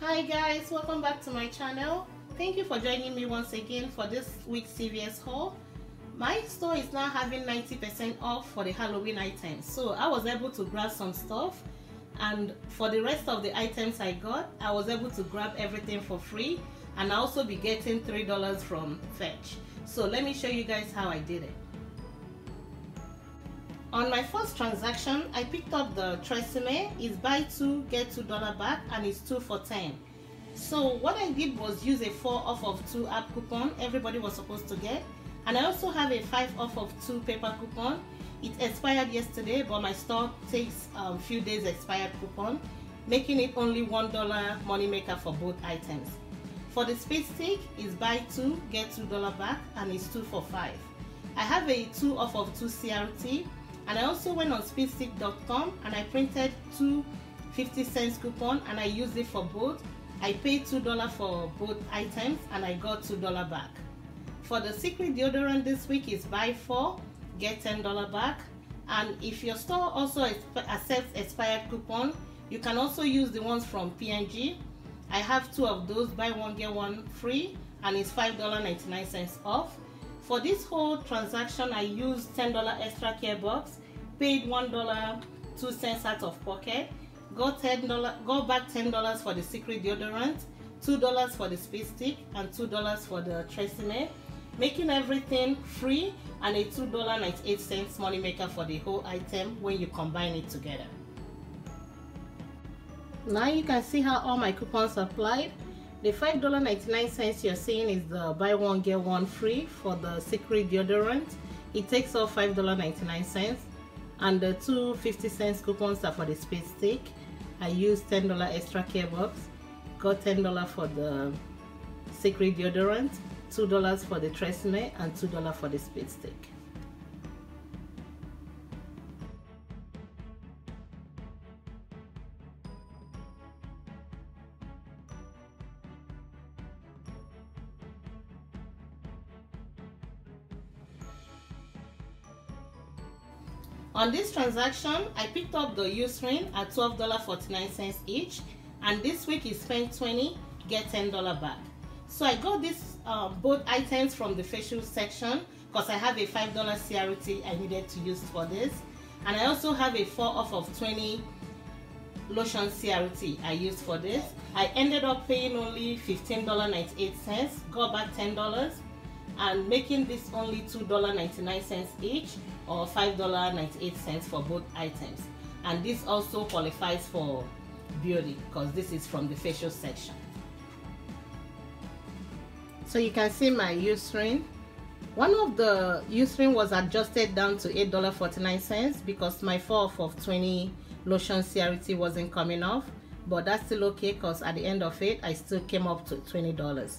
hi guys. Welcome back to my channel. Thank you for joining me once again for this week's CVS haul. My store is now having 90% off for the Halloween items. So I was able to grab some stuff and for the rest of the items I got I was able to grab everything for free and I also be getting three dollars from fetch. So let me show you guys how I did it on my first transaction, I picked up the Tresemme. It's buy two, get two dollar back, and it's two for ten. So what I did was use a four off of two app coupon. Everybody was supposed to get, and I also have a five off of two paper coupon. It expired yesterday, but my store takes a um, few days expired coupon, making it only one dollar money maker for both items. For the speed stick, it's buy two, get two dollar back, and it's two for five. I have a two off of two CRT and I also went on speedstick.com and I printed two 50 cents coupon and I used it for both. I paid $2 for both items and I got $2 back. For the secret deodorant this week is buy four, get $10 back. And if your store also accepts expired coupon, you can also use the ones from P&G. I have two of those, buy one, get one free, and it's $5.99 off. For this whole transaction, I used $10 extra care bucks, paid $1, 2 cents out of pocket, got $10, got back $10 for the secret deodorant, $2 for the speed stick, and $2 for the Tresemme, making everything free and a $2.98 money maker for the whole item when you combine it together. Now you can see how all my coupons applied. The $5.99 you're seeing is the buy one get one free for the secret deodorant. It takes off $5.99 and the two 50 cents coupons are for the speed stick. I used $10 extra care bucks, got $10 for the secret deodorant, $2 for the Tresemme and $2 for the speed stick. On this transaction, I picked up the Eucerin at $12.49 each and this week is spent 20 get $10 back. So I got this uh, both items from the facial section because I have a $5 CRT I needed to use for this and I also have a 4 off of 20 lotion CRT I used for this. I ended up paying only $15.98, got back $10 and making this only $2.99 each or $5.98 for both items. And this also qualifies for beauty because this is from the facial section. So you can see my Eucerin one of the Eucerin was adjusted down to $8.49 because my 4 of 20 lotion CRT wasn't coming off but that's still okay because at the end of it I still came up to $20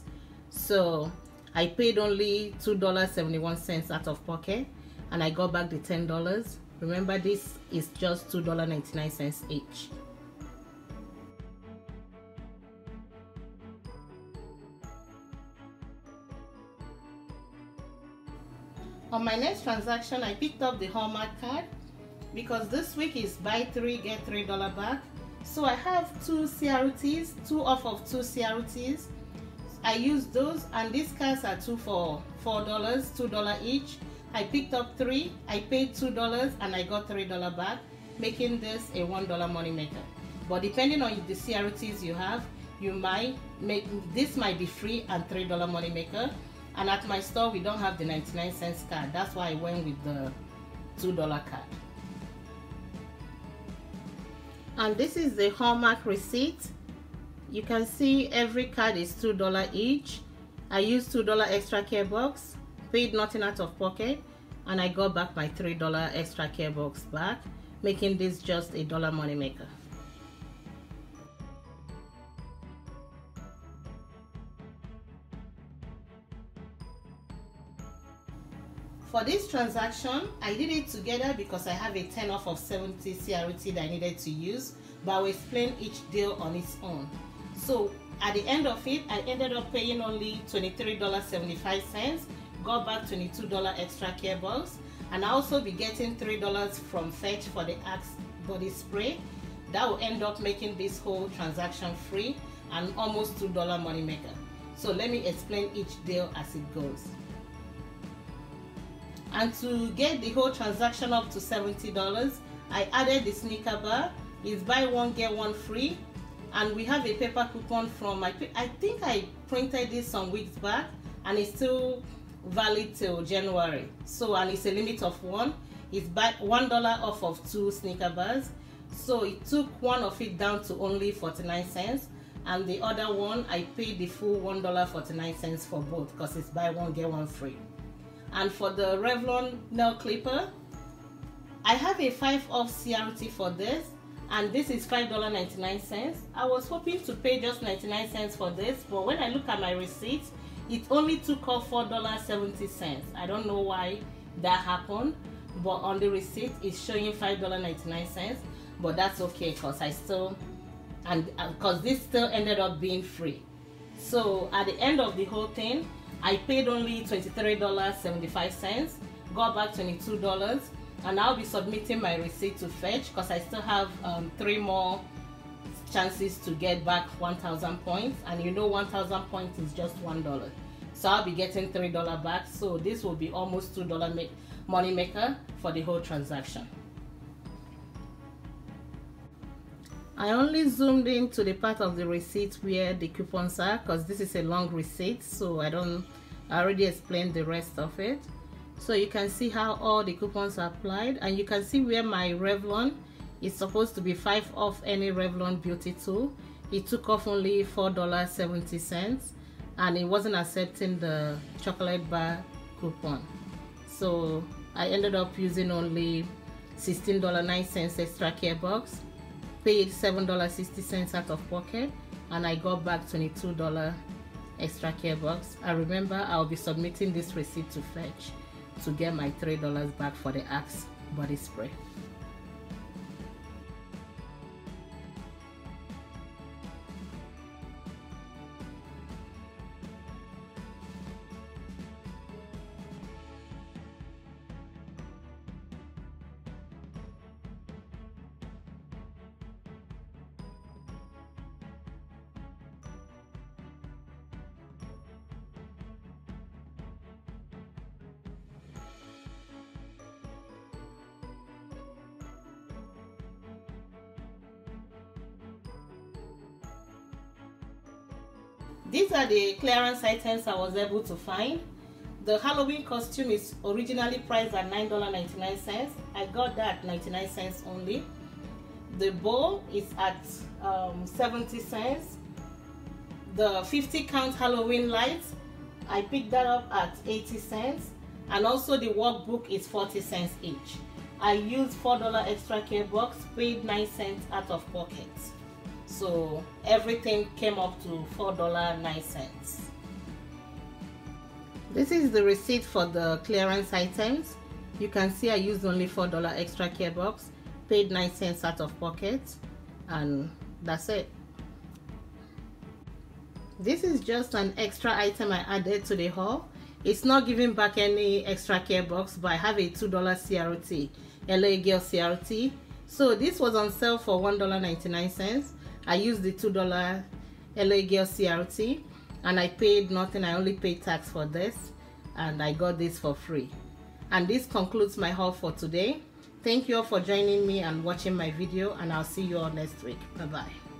so I paid only $2.71 out of pocket and I got back the $10. Remember this is just $2.99 each. On my next transaction, I picked up the Hallmark card because this week is buy three, get three dollar back. So I have two CRTs, two off of two CRTs. I used those and these cards are two for four dollars, two dollar each. I picked up three, I paid $2 and I got $3 back, making this a $1 money maker. But depending on the CRTs you have, you might make, this might be free and $3 money maker. And at my store, we don't have the 99 cents card. That's why I went with the $2 card. And this is the Hallmark receipt. You can see every card is $2 each. I used $2 extra care bucks paid nothing out of pocket and I got back my $3 extra care bucks back making this just a dollar money maker. For this transaction, I did it together because I have a 10 off of 70 CRT that I needed to use, but I will explain each deal on its own. So at the end of it, I ended up paying only $23.75 got back $22 extra care bucks and I also be getting $3 from Fetch for the Axe body spray. That will end up making this whole transaction free and almost $2 money maker. So let me explain each deal as it goes. And to get the whole transaction up to $70, I added the sneaker bar. It's buy one, get one free. And we have a paper coupon from, my, I think I printed this some weeks back and it's still valid till January. So, and it's a limit of one. It's by $1 off of two sneaker bars. So it took one of it down to only 49 cents and the other one I paid the full $1.49 for both because it's buy one get one free and for the Revlon nail clipper I have a 5 off CRT for this and this is $5.99 I was hoping to pay just 99 cents for this but when I look at my receipt it only took off $4.70 I don't know why that happened but on the receipt it's showing $5.99 but that's okay because I still and because this still ended up being free. So at the end of the whole thing I paid only $23.75 got back $22 and I'll be submitting my receipt to fetch because I still have um, three more chances to get back 1000 points. And you know 1000 points is just one dollar. So I'll be getting three dollar back. So this will be almost two dollar make money maker for the whole transaction. I only zoomed into the part of the receipt where the coupons are because this is a long receipt so I don't I already explained the rest of it so you can see how all the coupons are applied and you can see where my Revlon is supposed to be 5 off any Revlon beauty tool. It took off only $4.70 and it wasn't accepting the chocolate bar coupon. So I ended up using only $16.09 extra care bucks paid $7.60 out of pocket and I got back $22 extra care bucks. I remember I'll be submitting this receipt to Fetch to get my $3 back for the Axe body spray. These are the clearance items I was able to find. The Halloween costume is originally priced at $9.99. I got that 99 cents only. The bowl is at um, 70 cents. The 50 count Halloween lights, I picked that up at 80 cents. And also the workbook is 40 cents each. I used $4 extra care bucks, paid 9 cents out of pocket so everything came up to four dollar nine cents. This is the receipt for the clearance items. You can see I used only four dollar extra care bucks paid nine cents out of pocket and that's it. This is just an extra item I added to the haul. It's not giving back any extra care bucks but I have a two dollar CRT LA Girl CRT so this was on sale for one dollar 99 cents I used the $2 LA Girl CRT and I paid nothing. I only paid tax for this and I got this for free. And this concludes my haul for today. Thank you all for joining me and watching my video and I'll see you all next week. Bye-bye.